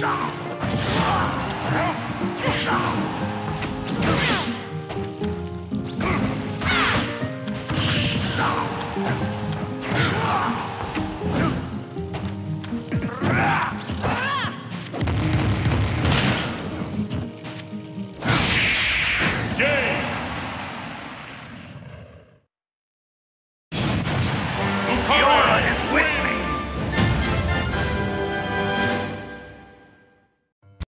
Down!